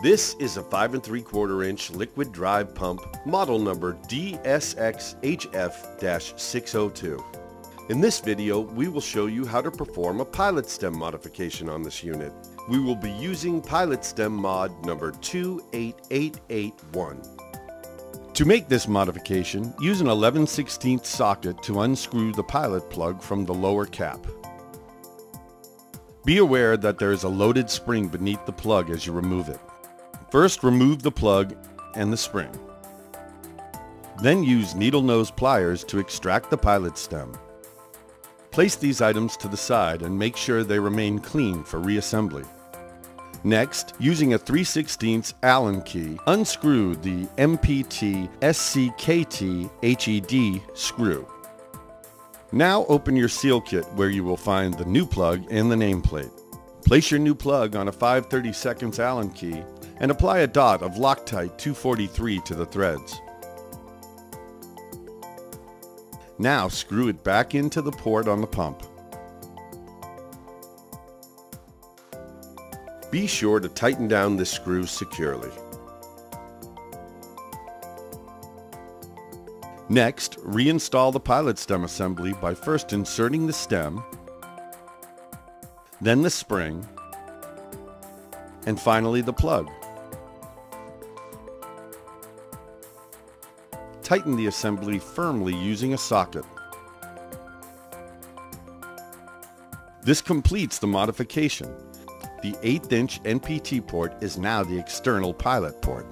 This is a 5 and 3 quarter inch liquid drive pump, model number DSX-HF-602. In this video, we will show you how to perform a pilot stem modification on this unit. We will be using pilot stem mod number 28881. To make this modification, use an 11 16 socket to unscrew the pilot plug from the lower cap. Be aware that there is a loaded spring beneath the plug as you remove it. First remove the plug and the spring. Then use needle nose pliers to extract the pilot stem. Place these items to the side and make sure they remain clean for reassembly. Next, using a 3 16 Allen key, unscrew the MPT SCKT HED screw. Now open your seal kit where you will find the new plug and the nameplate. Place your new plug on a 5 32 Allen key and apply a dot of Loctite 243 to the threads. Now screw it back into the port on the pump. Be sure to tighten down the screw securely. Next, reinstall the pilot stem assembly by first inserting the stem, then the spring, and finally the plug. Tighten the assembly firmly using a socket. This completes the modification. The 8th inch NPT port is now the external pilot port.